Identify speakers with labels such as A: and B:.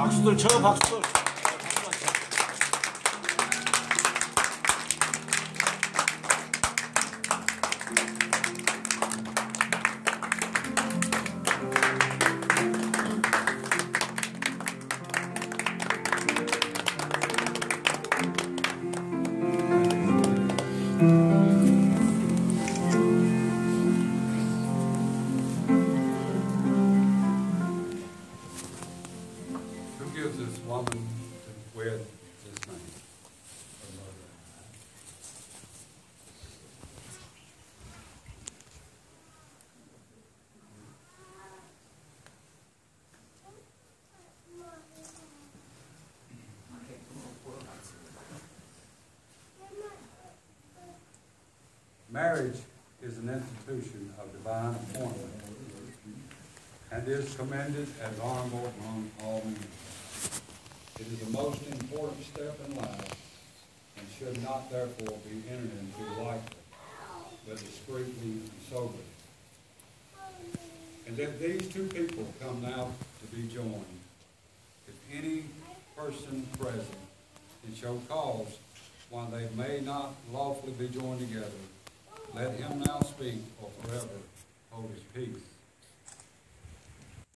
A: 박수들 저 박수들.
B: Gives this woman to wed this man? Marriage is an institution of divine appointment and is commended as honorable among all men. It is the most important step in life and should not therefore be entered into lightly, but discreetly and soberly. And that these two people come now to be joined, if any person present can show cause why they may not lawfully be joined together, let him now speak or forever hold his peace.